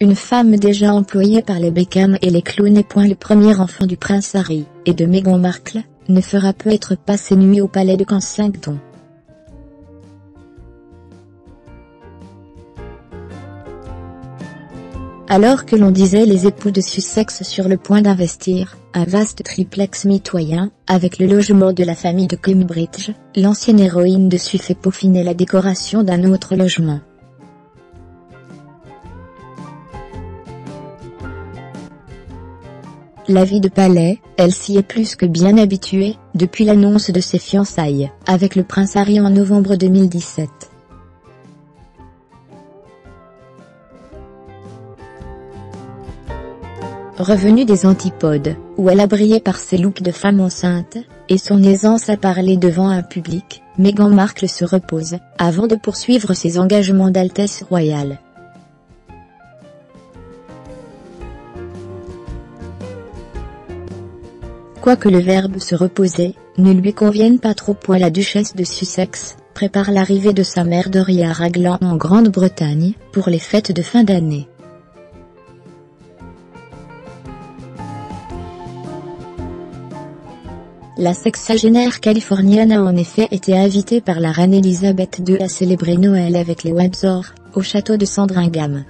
une femme déjà employée par les Beckham et les clowns et point le premier enfant du prince Harry et de Meghan Markle, ne fera peu être passé nuit au palais de Kensington. Alors que l'on disait les époux de Sussex sur le point d'investir, un vaste triplex mitoyen, avec le logement de la famille de Cambridge, l'ancienne héroïne de fait peaufiner la décoration d'un autre logement. La vie de palais, elle s'y est plus que bien habituée, depuis l'annonce de ses fiançailles, avec le prince Harry en novembre 2017. Revenue des antipodes, où elle a brillé par ses looks de femme enceinte, et son aisance à parler devant un public, Meghan Markle se repose, avant de poursuivre ses engagements d'Altesse royale. Quoique le verbe se reposer, ne lui convienne pas trop point la duchesse de Sussex, prépare l'arrivée de sa mère Doria Raglan en Grande-Bretagne, pour les fêtes de fin d'année. La sexagénaire californienne a en effet été invitée par la reine Elisabeth II à célébrer Noël avec les Windsor, au château de Sandringham.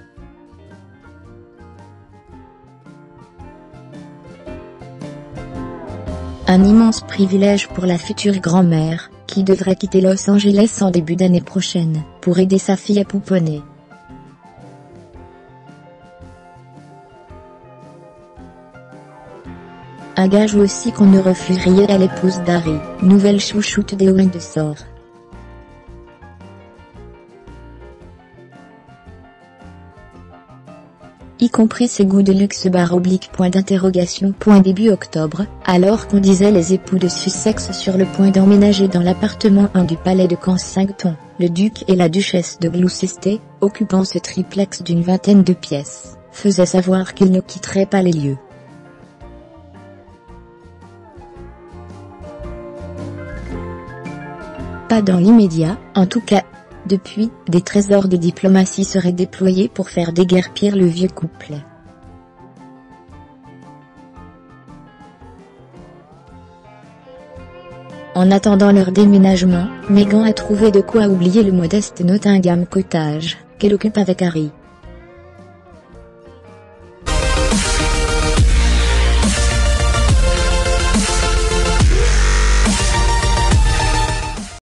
Un immense privilège pour la future grand-mère, qui devrait quitter Los Angeles en début d'année prochaine, pour aider sa fille à pouponner. Un gage aussi qu'on ne refuserait à l'épouse d'Harry, nouvelle chouchoute des de sort. Y compris ses goûts de luxe bar oblique point d'interrogation point début octobre, alors qu'on disait les époux de Sussex sur le point d'emménager dans l'appartement 1 du palais de Kensington, le duc et la duchesse de Gloucester, occupant ce triplex d'une vingtaine de pièces, faisaient savoir qu'ils ne quitteraient pas les lieux. Pas dans l'immédiat, en tout cas. Depuis, des trésors de diplomatie seraient déployés pour faire déguerpir le vieux couple. En attendant leur déménagement, Meghan a trouvé de quoi oublier le modeste Nottingham Cottage, qu'elle occupe avec Harry.